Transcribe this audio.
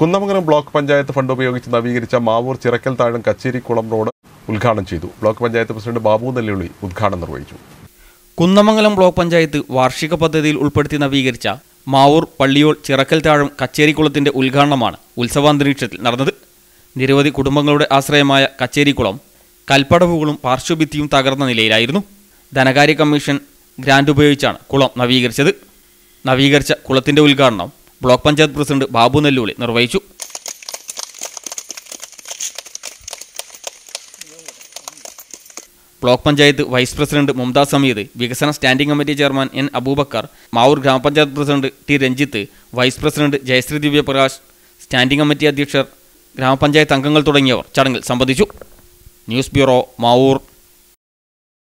Kunnamangalam block panchayat fund ഉപയോഗിച്ച് നവീകരിച്ച Mavoor Chirakkal Thazham കച്ചേരിക്കുളം road ഉദ്ഘാടനം ചെയ്തു. ബ്ലോക്ക് പഞ്ചായത്ത് പ്രസിഡന്റ് ബാബു നെല്ലുള്ളി ഉദ്ഘാടനം നിർവഹിച്ചു. കുന്നമംഗലം ബ്ലോക്ക് പഞ്ചായത്ത് വാർഷിക പദ്ധതിയിൽ ഉൾപ്പെടുത്തി നവീകരിച്ച മാവൂർ പള്ളിയോൾ ചിറക്കൽ താഴം കച്ചേരിക്കുളത്തിന്റെ ഉദ്ഘാടനമാണ് ഉത്സവാന്തരീക്ഷത്തിൽ നടന്നത്. നിരവധി കുടുംബങ്ങളുടെ ആശ്രയമായ കച്ചേരിക്കുളം കൽപ്പടവുകളും പാർശ്വഭിത്തിയും തകർന്ന നിലയിലായിരുന്നു. ധനകാര്യ കമ്മീഷൻ ഗ്രാന്റ് ഉപയോഗിച്ചാണ് കുളം നവീകരിച്ചത്. നവീകരിച്ച കുളത്തിന്റെ ഉദ്ഘാടനം ബ്ലോക്ക് പഞ്ചായത്ത് പ്രസിഡന്റ് ബാബു നെല്ലൂളി നിർവഹിച്ചു. Block panchayat vice president Mumtaz Sameed വികസന standing committee chairman N Abubakar Mavoor ഗ്രാമപഞ്ചായത്ത് president T Ranjith vice president Jayasree Divyaprakash standing committee അധ്യക്ഷർ ഗ്രാമപഞ്ചായത്ത് അംഗങ്ങൾ തുടങ്ങിയവർ ചടങ്ങിൽ സംബന്ധിച്ചു. News bureau Mavoor.